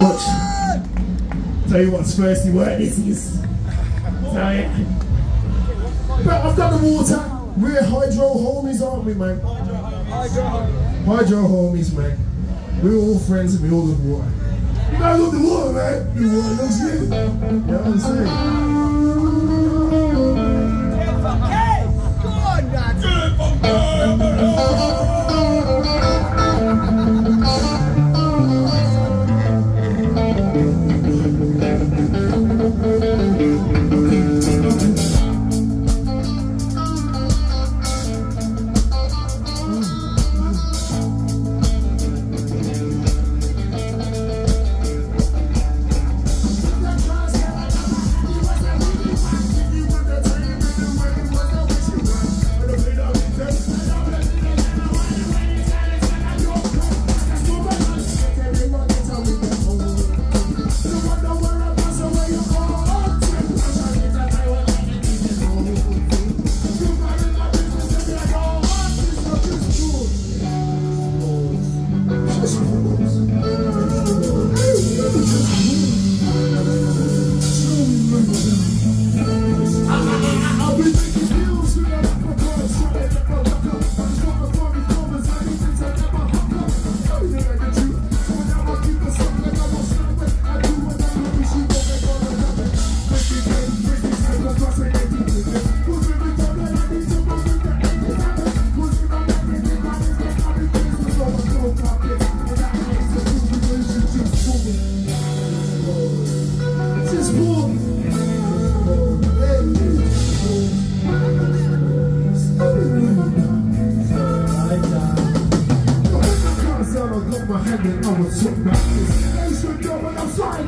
Watch. Tell you what's thirsty work this is. Tell ya. But I've got the water. We're hydro homies, aren't we, man? Hydro homies, man. We're all friends and we all love water. You guys love the water, man. The water loves you. You know what I'm saying? I'm a sick. They should go when I'm.